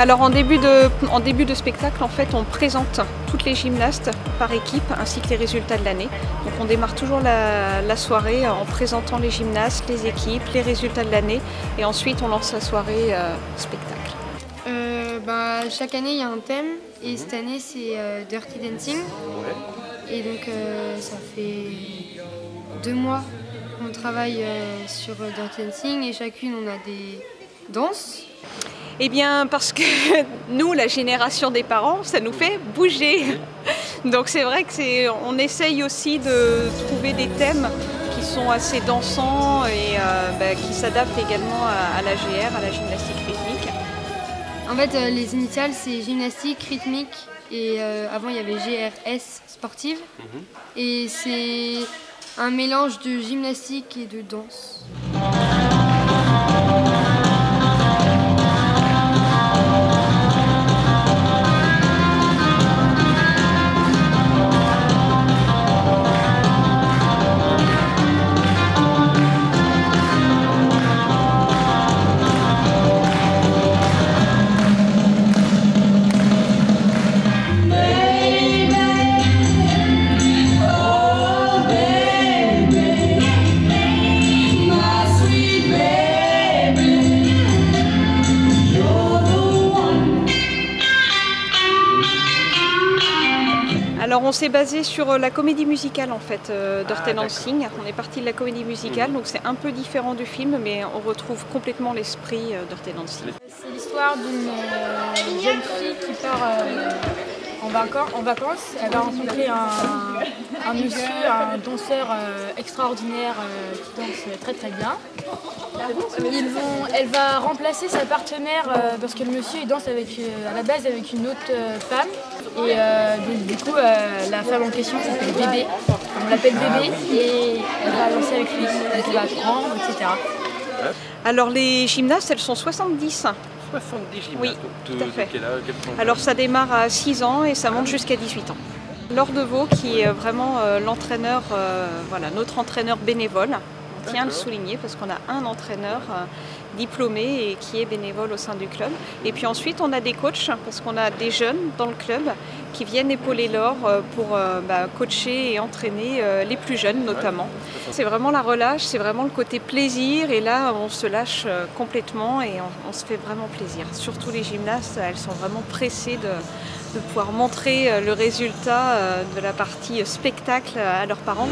Alors en début, de, en début de spectacle, en fait, on présente toutes les gymnastes par équipe ainsi que les résultats de l'année. Donc on démarre toujours la, soirée en présentant les gymnastes, les équipes, les résultats de l'année et ensuite on lance la soirée euh, spectacle. Euh, bah, chaque année il y a un thème et cette année c'est euh, Dirty Dancing. Et donc ça fait deux mois qu'on travaille sur Dirty Dancing et chacune on a des danses eh bien parce que nous, la génération des parents, ça nous fait bouger. Donc c'est vrai qu'on essaye aussi de trouver des thèmes qui sont assez dansants et euh, bah, qui s'adaptent également à, la GR, à la gymnastique rythmique. En fait, euh, les initiales, c'est gymnastique rythmique et euh, avant il y avait GRS sportive. Mhm. Et c'est un mélange de gymnastique et de danse. Alors on s'est basé sur euh, la comédie musicale en fait euh, ah, Dancing. On est parti de la comédie musicale, mm. donc c'est un peu différent du film, mais on retrouve complètement l'esprit euh, Dancing. C'est l'histoire d'une euh, jeune fille qui part en, vacances. Elle va rencontrer un, monsieur, un danseur extraordinaire qui danse très très bien. elle va remplacer sa partenaire parce que le monsieur il danse avec, à la base avec une autre femme. Et euh, du coup, euh, la femme en question s'appelle Bébé. On l'appelle Bébé et elle va avancer avec lui. Elle va apprendre, etc. Alors les gymnastes, elles sont 70. 70 gymnastes Oui, tout à fait. Alors ça démarre à 6 ans et ça monte jusqu'à 18 ans. Laure Deveau qui est vraiment euh, l'entraîneur, voilà, notre entraîneur bénévole. On tient à le souligner parce qu'on a un entraîneur diplômé et qui est bénévole au sein du club. Et puis ensuite, on a des coachs parce qu'on a des jeunes dans le club qui viennent épauler l'or euh, pour euh, bah, coacher et entraîner euh, les plus jeunes notamment. C'est vraiment la relâche, c'est vraiment le côté plaisir et là, on se lâche complètement et on, se fait vraiment plaisir. Surtout les gymnastes, elles sont vraiment pressées de, de pouvoir montrer le résultat de la partie spectacle à leurs parents.